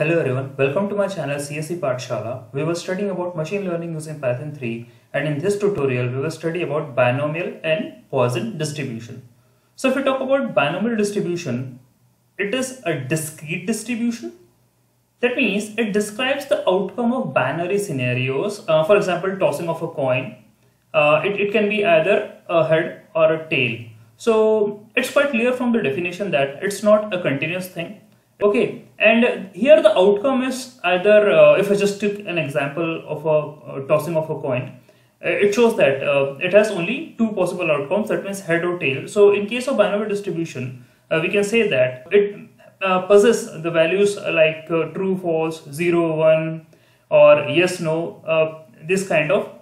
Hello everyone, welcome to my channel CSE Pathshala. We were studying about machine learning using Python 3 and in this tutorial we will study about binomial and Poisson distribution. So if we talk about binomial distribution, it is a discrete distribution. That means it describes the outcome of binary scenarios. Uh, for example, tossing of a coin. Uh, it, it can be either a head or a tail. So it's quite clear from the definition that it's not a continuous thing Okay, and here the outcome is either, uh, if I just took an example of a uh, tossing of a coin, uh, it shows that uh, it has only two possible outcomes, that means head or tail. So in case of binomial distribution, uh, we can say that it uh, possesses the values like true, false, 0, 1 or yes, no, this kind of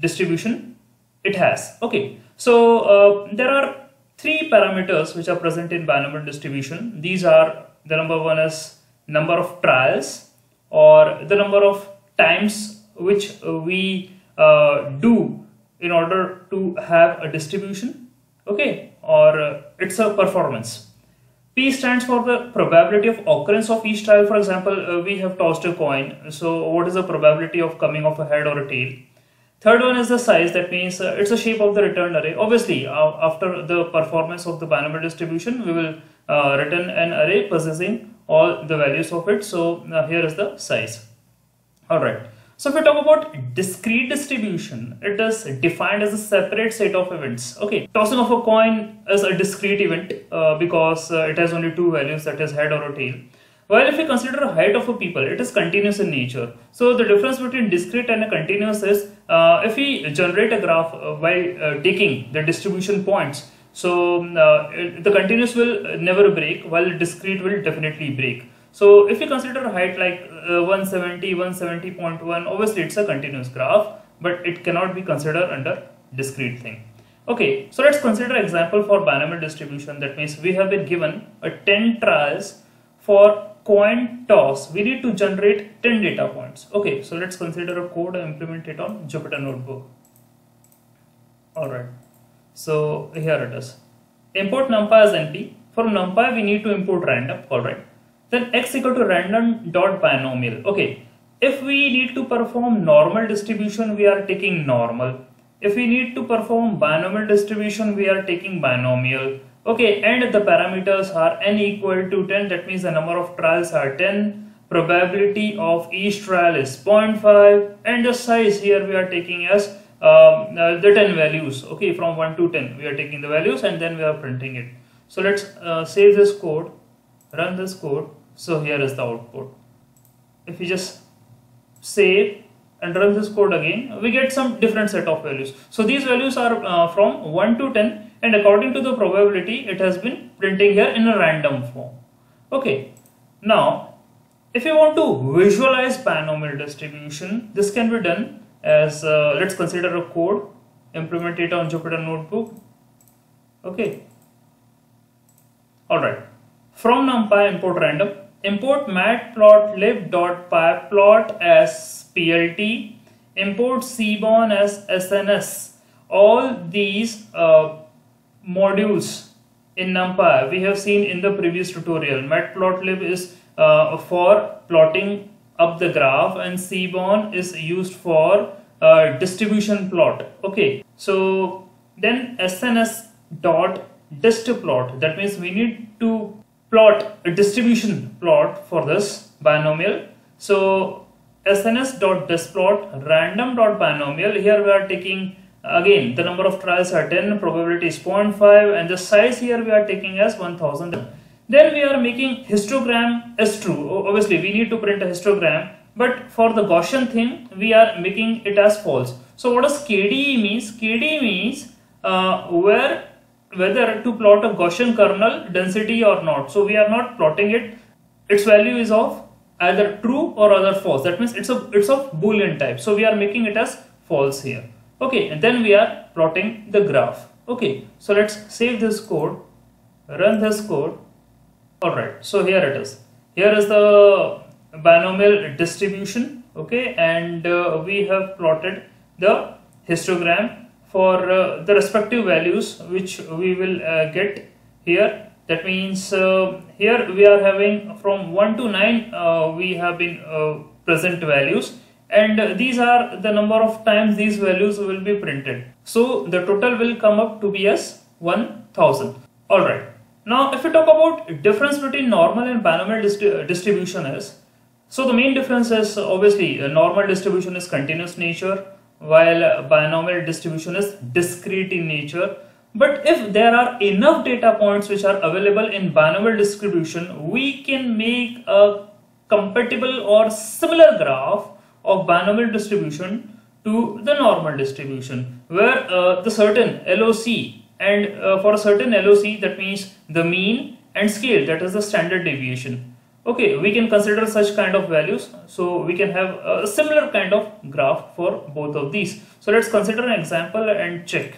distribution it has. Okay, so there are three parameters which are present in binomial distribution. These are the number one is number of trials or the number of times which we uh, do in order to have a distribution okay or uh, it's a performance. P stands for the probability of occurrence of each trial. For example uh, we have tossed a coin. So what is the probability of coming of a head or a tail? Third one is the size, that means uh, it's the shape of the return array. Obviously, uh, after the performance of the binomial distribution, we will uh, return an array possessing all the values of it. So uh, here is the size. Alright. So if we talk about discrete distribution, it is defined as a separate set of events. Okay, tossing of a coin is a discrete event uh, because uh, it has only two values that is head or a tail. While if we consider height of a people, it is continuous in nature. So the difference between discrete and continuous is uh, if we generate a graph uh, by uh, taking the distribution points, so um, uh, the continuous will never break while discrete will definitely break. So if you consider a height like uh, 170, 170.1, obviously it's a continuous graph, but it cannot be considered under discrete thing. Okay, so let's consider example for binomial distribution. That means we have been given a 10 trials for coin toss, we need to generate 10 data points. Okay, so let's consider a code and implement it on Jupyter Notebook. Alright, so here it is. Import numpy as np. From numpy, we need to import random. Alright, then x equal to random dot binomial. Okay, if we need to perform normal distribution, we are taking normal. If we need to perform binomial distribution, we are taking binomial Okay, and the parameters are n equal to 10, that means the number of trials are 10, probability of each trial is 0.5, and the size here we are taking as um, uh, the 10 values, okay, from 1 to 10, we are taking the values and then we are printing it. So let's uh, save this code, run this code, so here is the output. If we just save and run this code again, we get some different set of values. So these values are uh, from 1 to 10 and according to the probability it has been printing here in a random form okay now if you want to visualize binomial distribution this can be done as uh, let's consider a code implement it on Jupyter notebook. Okay. All right from numpy import random. Import matplotlib.pyplot as plt import seaborn as sns all these uh, modules in NumPy we have seen in the previous tutorial. Matplotlib is uh, for plotting up the graph and Seaborn is used for uh, distribution plot. Okay, so then SNS dot plot that means we need to plot a distribution plot for this binomial. So SNS dot plot random dot binomial here we are taking Again, the number of trials are 10, probability is 0.5 and the size here we are taking as 1000. Then we are making histogram as true. Obviously, we need to print a histogram, but for the Gaussian thing, we are making it as false. So what does KDE means? KDE means uh, where whether to plot a Gaussian kernel density or not. So we are not plotting it. Its value is of either true or other false. That means it's a it's of boolean type. So we are making it as false here okay and then we are plotting the graph okay so let's save this code run this code all right so here it is. Here is the binomial distribution okay and uh, we have plotted the histogram for uh, the respective values which we will uh, get here. That means uh, here we are having from 1 to 9 uh, we have been uh, present values. And these are the number of times these values will be printed. So the total will come up to be as 1000 all right now if we talk about difference between normal and binomial uh, distribution is so the main difference is obviously uh, normal distribution is continuous nature while uh, binomial distribution is discrete in nature. But if there are enough data points which are available in binomial distribution, we can make a compatible or similar graph of binomial distribution to the normal distribution where uh, the certain LOC and uh, for a certain LOC that means the mean and scale that is the standard deviation. Okay, we can consider such kind of values. So we can have a similar kind of graph for both of these. So let's consider an example and check.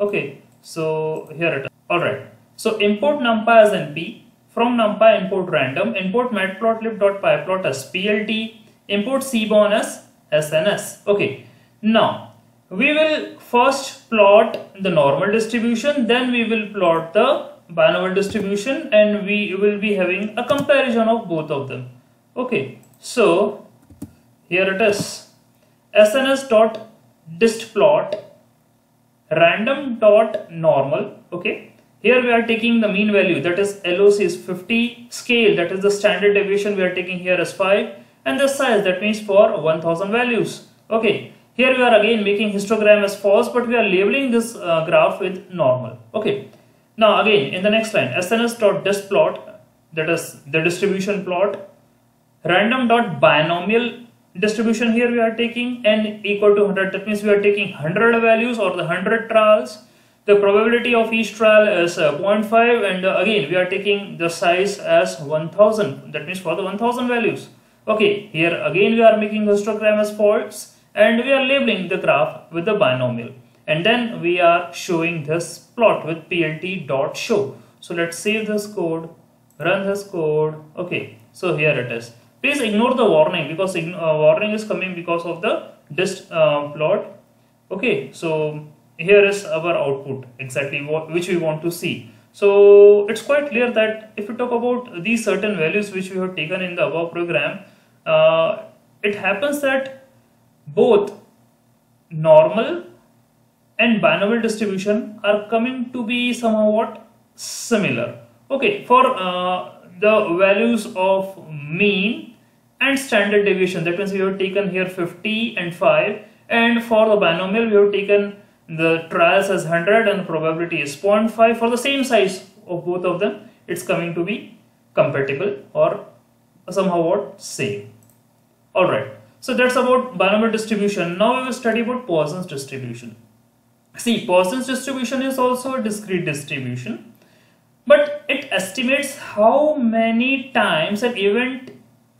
Okay, so here it is. Alright. So import numpy as np. From numpy import random. Import matplotlib.pyplot as plt. Import seaborn as sns. Okay. Now we will first plot the normal distribution. Then we will plot the binomial distribution and we will be having a comparison of both of them. Okay. So here it is. sns dot dist plot random dot normal okay here we are taking the mean value that is LOC is 50 scale that is the standard deviation we are taking here as 5 and the size that means for 1000 values okay here we are again making histogram as false but we are labeling this uh, graph with normal. Okay. Now again in the next line sns dot dist plot that is the distribution plot random dot binomial distribution here we are taking n equal to 100 that means we are taking 100 values or the 100 trials. The probability of each trial is uh, 0.5 and uh, again we are taking the size as 1000 that means for the 1000 values. Okay. Here again we are making histogram as false and we are labeling the graph with the binomial and then we are showing this plot with plt dot show so let's save this code run this code okay so here it is Please ignore the warning because uh, warning is coming because of the dist uh, plot. Okay, so here is our output exactly what which we want to see. So it's quite clear that if we talk about these certain values which we have taken in the above program, uh, it happens that both normal and binomial distribution are coming to be somewhat similar. Okay, for uh, the values of mean and standard deviation that means we have taken here 50 and 5 and for the binomial we have taken the trials as 100 and probability is 0.5 for the same size of both of them it's coming to be compatible or somehow what same. All right so that's about binomial distribution. Now we will study about Poisson's distribution. See Poisson's distribution is also a discrete distribution but it estimates how many times an event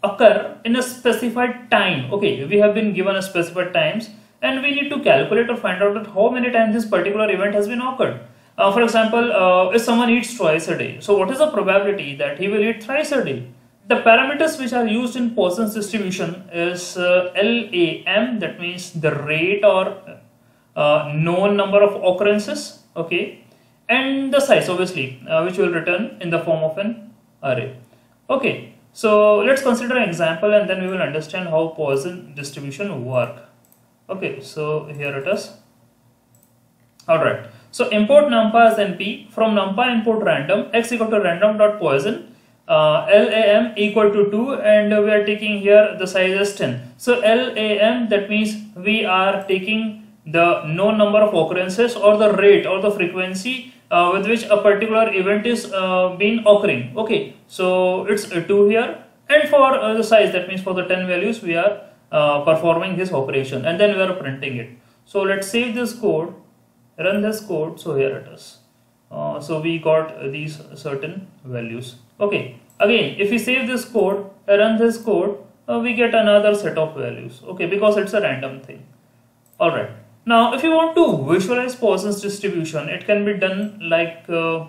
occur in a specified time. Okay we have been given a specified times and we need to calculate or find out how many times this particular event has been occurred. Uh, for example uh, if someone eats twice a day so what is the probability that he will eat thrice a day the parameters which are used in Poisson's distribution is uh, LAM that means the rate or uh, known number of occurrences okay and the size obviously uh, which will return in the form of an array okay so let's consider an example and then we will understand how Poisson distribution work. Okay, so here it is. Alright, so import numpy as np from numpy import random x equal to random dot Poisson uh, lam equal to 2 and we are taking here the size is 10. So lam that means we are taking the known number of occurrences or the rate or the frequency uh, with which a particular event is uh, being occurring. Okay so it's uh, 2 here. And for uh, the size that means for the 10 values we are performing this operation and then we are printing it. So let's save this code run this code. So here it is. So we got these certain values okay again if we save this code run this code we get another set of values okay because it's a random thing. All right. Now, if you want to visualize Poisson's distribution, it can be done like, uh,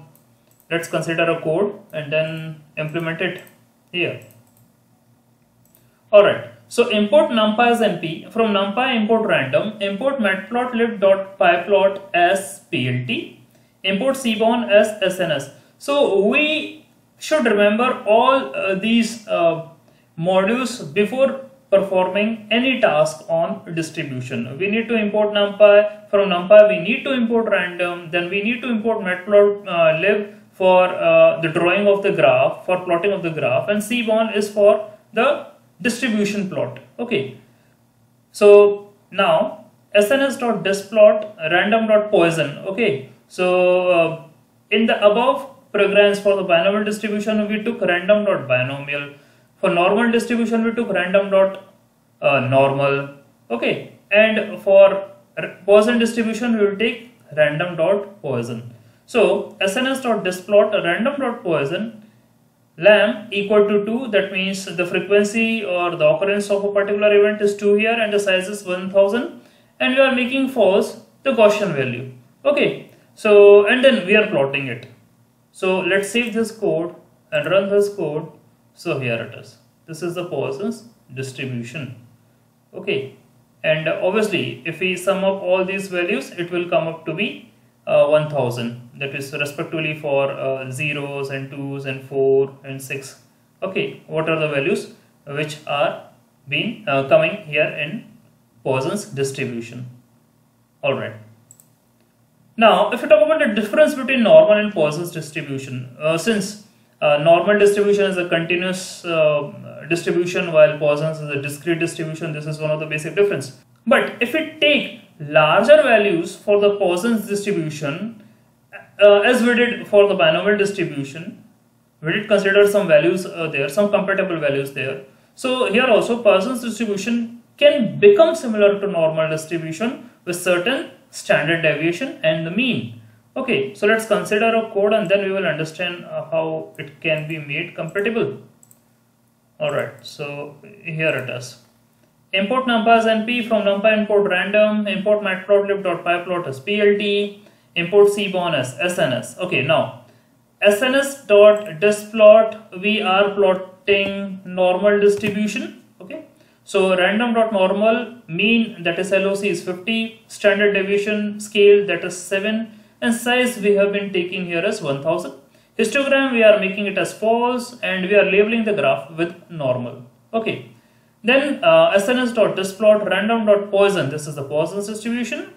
let's consider a code and then implement it here. Alright, so import numpy as np, from numpy import random, import matplotlib.pyplot as plt, import seaborn as sns. So we should remember all uh, these uh, modules before performing any task on distribution. We need to import NumPy. From NumPy, we need to import random. Then we need to import matplotlib uh, for uh, the drawing of the graph, for plotting of the graph. And seaborn is for the distribution plot. Okay. So now sns.displot random.poisson. Okay. So uh, in the above programs for the binomial distribution, we took random.binomial. For normal distribution, we took random.normal. Uh, okay. And for Poisson distribution, we will take random.poisson. So sns.displot random.poisson lam equal to 2 that means the frequency or the occurrence of a particular event is 2 here and the size is 1000 and we are making false the Gaussian value okay so and then we are plotting it so let's save this code and run this code. So here it is. This is the Poisson's distribution. Okay. And obviously if we sum up all these values it will come up to be uh, 1000 that is respectively for uh, zeros and twos and four and six. Okay. What are the values which are being uh, coming here in Poisson's distribution? All right now if we talk about the difference between normal and Poisson's distribution uh, since uh, normal distribution is a continuous uh, distribution while Poisson's is a discrete distribution this is one of the basic difference. But if we take larger values for the Poisson's distribution uh, as we did for the binomial distribution we did consider some values uh, there some compatible values there. So here also Poisson's distribution can become similar to normal distribution with certain standard deviation and the mean. Okay so let's consider a code and then we will understand uh, how it can be made compatible. All right so here it is. Import numpy as np from numpy import random import matplotlib.pyplot as plt import seaborn as sns okay now sns dot displot we are plotting normal distribution okay so random dot normal mean that is loc is 50 standard deviation scale that is 7 and size we have been taking here as 1000 histogram we are making it as false and we are labeling the graph with normal okay then uh, sns.displot random.poisson, this is the Poisson's distribution.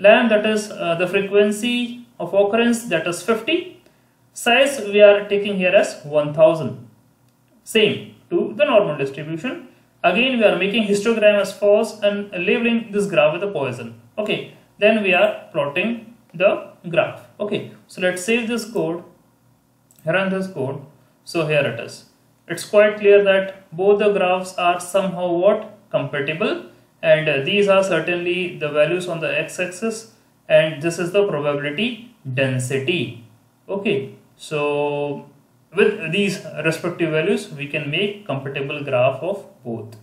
Lam that is uh, the frequency of occurrence that is 50. Size we are taking here as 1000. Same to the normal distribution. Again we are making histogram as false and labeling this graph with a Poisson. Okay, then we are plotting the graph. Okay, so let's save this code, run this code. So here it is it's quite clear that both the graphs are somehow what compatible and uh, these are certainly the values on the x-axis and this is the probability density okay so with these respective values we can make compatible graph of both.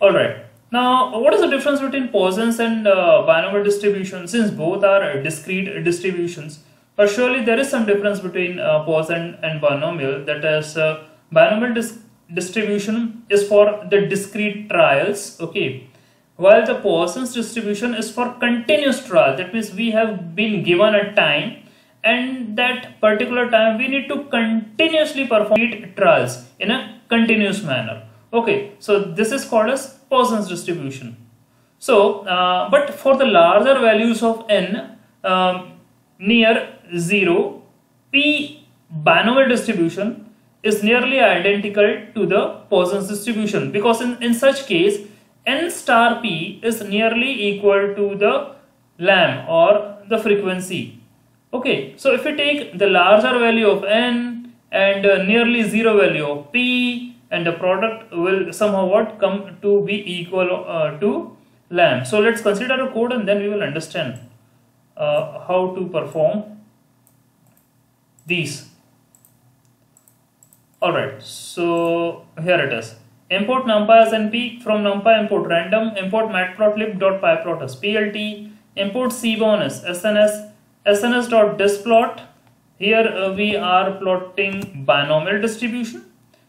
All right. Now what is the difference between Poisson's and uh, binomial distribution since both are discrete distributions but surely there is some difference between uh, Poisson and binomial. That is uh, binomial dis distribution is for the discrete trials okay while the Poisson's distribution is for continuous trial. That means we have been given a time and that particular time we need to continuously perform trials in a continuous manner. Okay so this is called as Poisson's distribution. So uh, but for the larger values of n um, near 0 p binomial distribution is nearly identical to the Poisson's distribution. Because in, in such case n star p is nearly equal to the lam or the frequency. Okay, so if we take the larger value of n and uh, nearly zero value of p and the product will somehow what come to be equal uh, to lam. So let's consider a code and then we will understand uh, how to perform these Alright, so here it is. Import numpy as np from numpy import random, import matplotlib.pyplot as plt, import seaborn as sns, sns.displot. Here uh, we are plotting binomial distribution.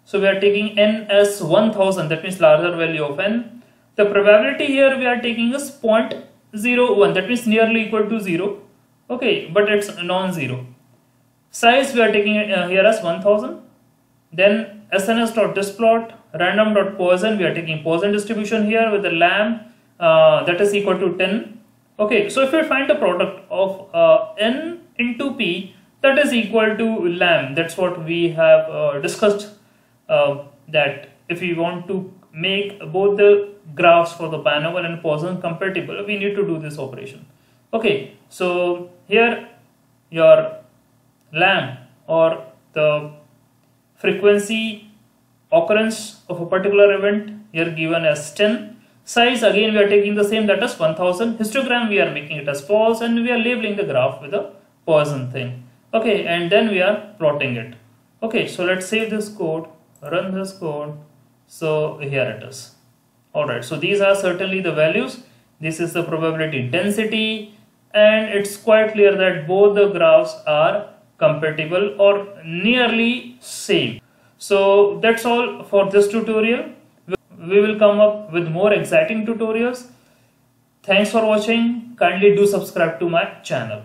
So we are taking n as 1000, that means larger value of n. The probability here we are taking is 0.01, that means nearly equal to 0. Okay, but it's non-zero size we are taking uh, here as 1000 then sns.displot random.poisson we are taking Poisson distribution here with the lam uh, that is equal to 10 okay so if we find the product of that is equal to lam. That's what we have uh, discussed uh, that if we want to make both the graphs for the binomial and Poisson compatible we need to do this operation. Okay so here your lam or the frequency occurrence of a particular event here given as 10 size again we are taking the same that is 1000 histogram we are making it as false and we are labeling the graph with a Poisson thing okay and then we are plotting it. Okay so let's save this code run this code. So here it is. Alright so these are certainly the values. This is the probability density and it's quite clear that both the graphs are compatible or nearly same. So that's all for this tutorial. We will come up with more exciting tutorials. Thanks for watching. Kindly do subscribe to my channel